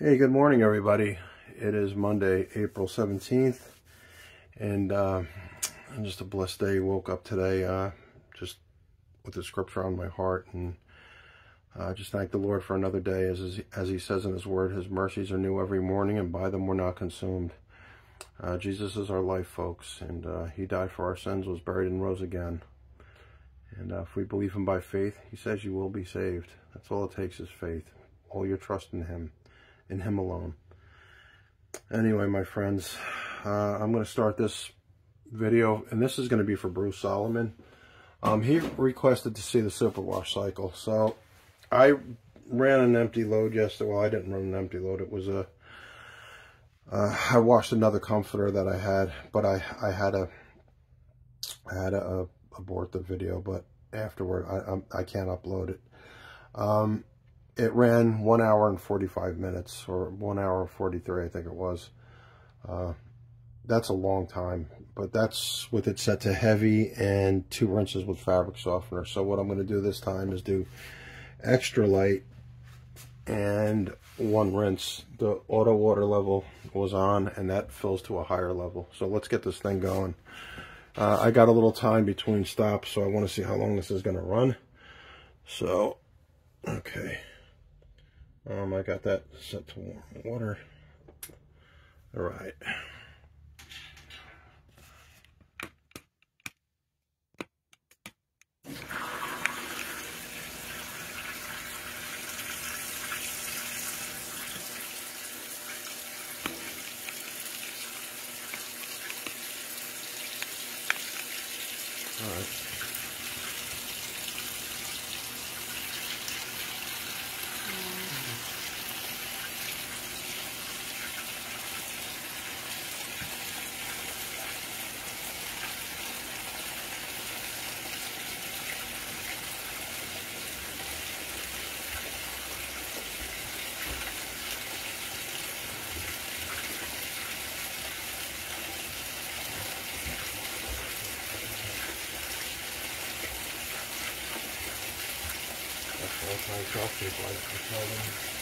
Hey, good morning, everybody. It is Monday, April 17th, and uh, just a blessed day. Woke up today uh, just with the scripture on my heart, and uh, just thank the Lord for another day. As, as He says in His Word, His mercies are new every morning, and by them we're not consumed. Uh, Jesus is our life, folks, and uh, He died for our sins, was buried, and rose again. And uh, if we believe Him by faith, He says you will be saved. That's all it takes is faith. All your trust in Him in him alone. Anyway, my friends, uh, I'm going to start this video, and this is going to be for Bruce Solomon. Um, he requested to see the super wash cycle, so I ran an empty load yesterday. Well, I didn't run an empty load. It was a uh, I washed another comforter that I had, but I I had a I had a, a abort the video, but afterward I I, I can't upload it. Um, it ran one hour and 45 minutes or one hour and 43 I think it was. Uh, that's a long time but that's with it set to heavy and two rinses with fabric softener. So what I'm going to do this time is do extra light and one rinse. The auto water level was on and that fills to a higher level. So let's get this thing going. Uh, I got a little time between stops so I want to see how long this is going to run. So okay um, I got that set to warm water. All right. All right. all kinds of shelf people. I, I tell them.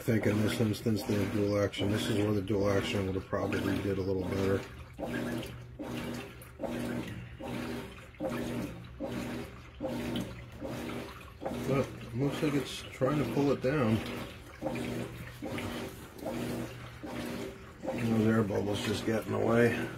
Think in this instance the dual action, this is where the dual action would have probably did a little better. But looks like it's trying to pull it down. Those air bubbles just getting away. It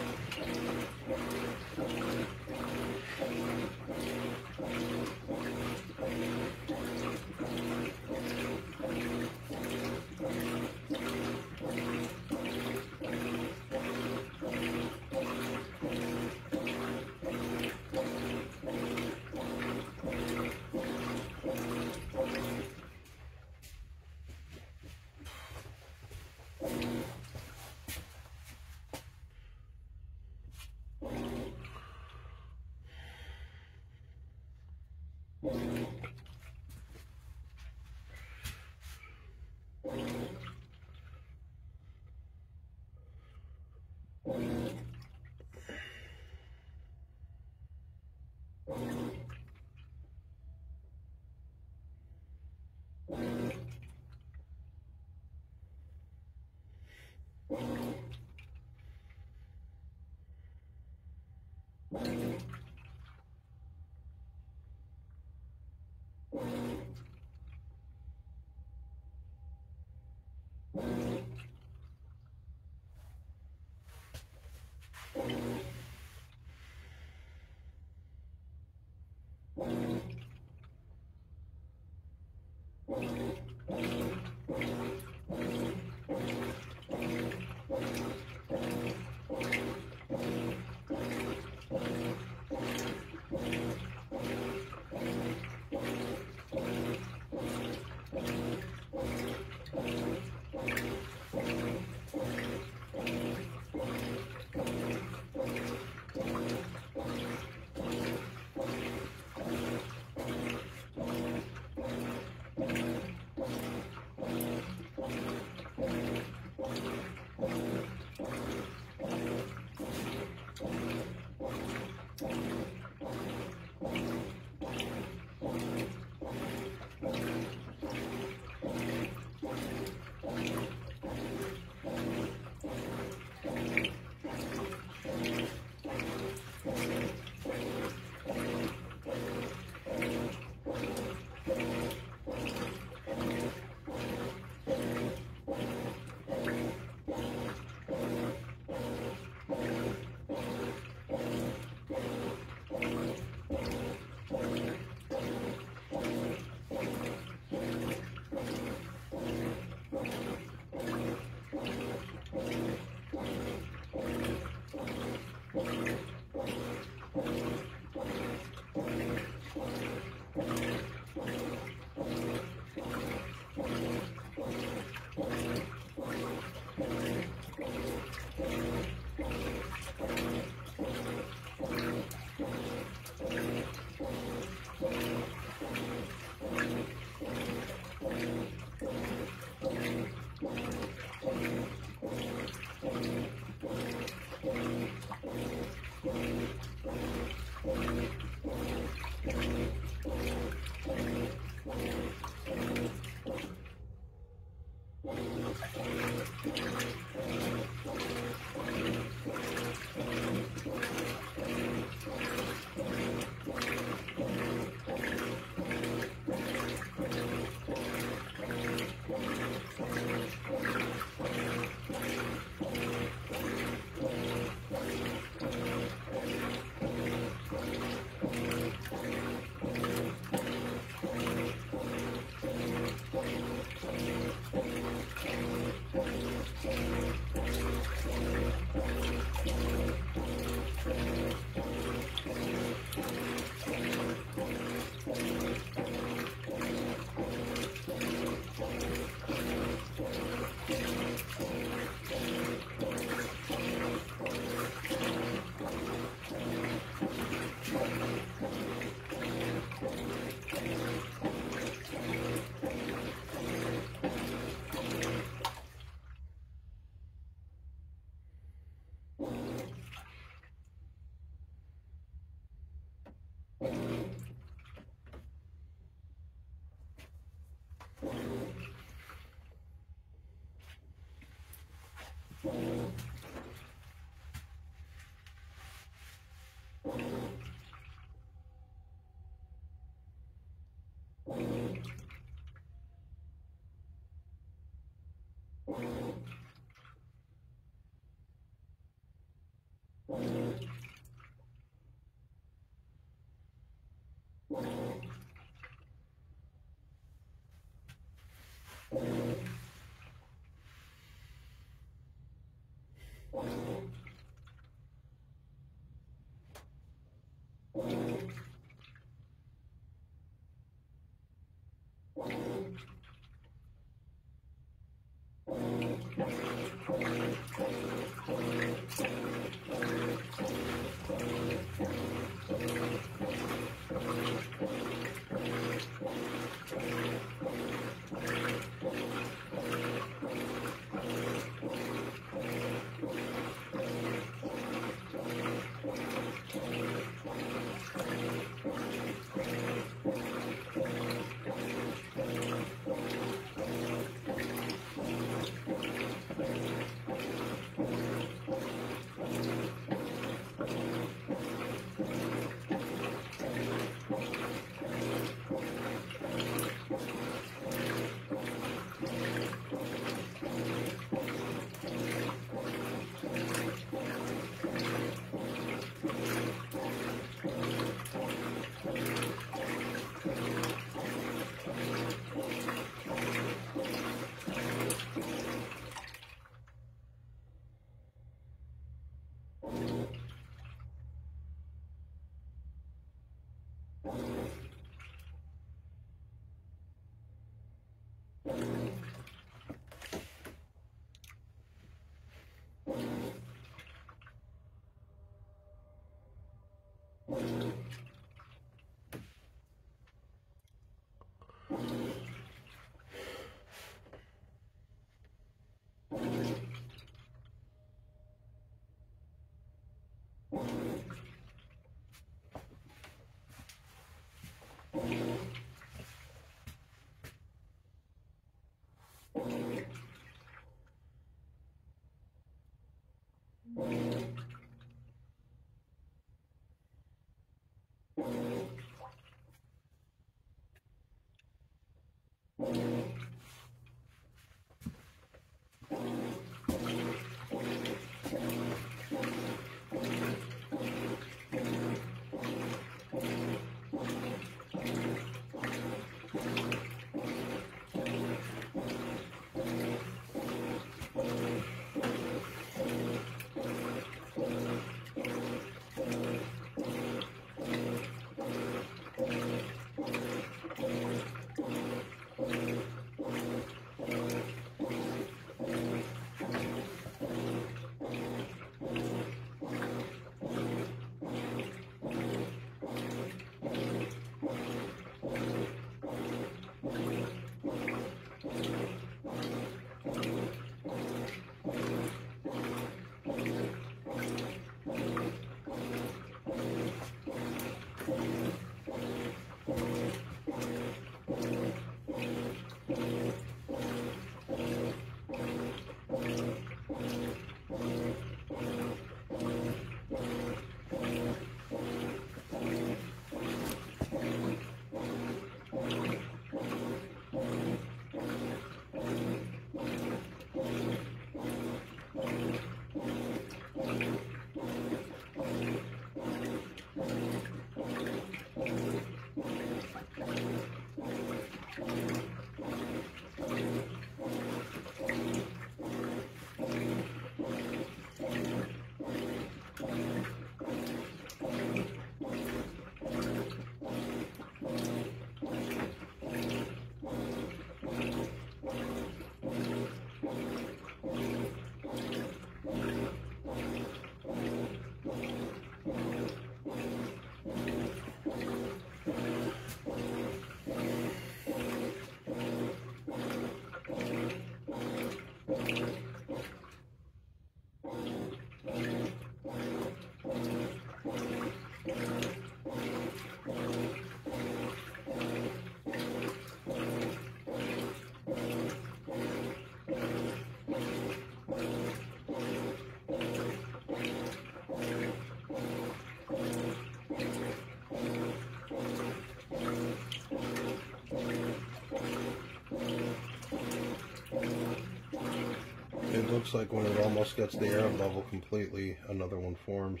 Looks like when it almost gets the air level completely, another one forms.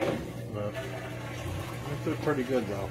Uh, they're pretty good though.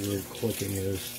Weird clicking is.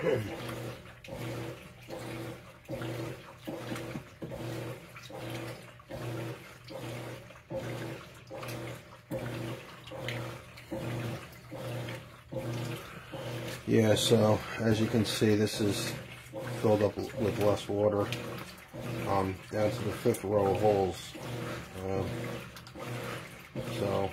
Yeah, so as you can see, this is filled up with less water. Um, down to the fifth row of holes. Um, so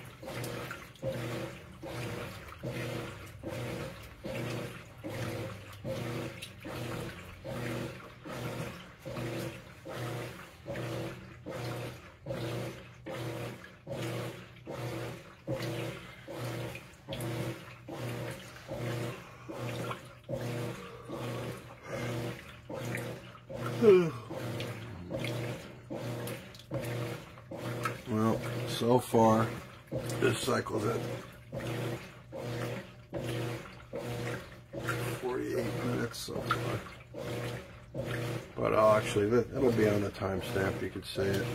well, so far, this cycle's at 48 minutes so far. But actually, that'll be on the timestamp, you can see it.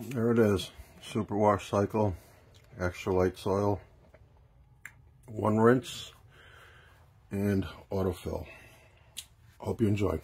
There it is. Superwash cycle, extra light soil, one rinse, and autofill. Hope you enjoyed.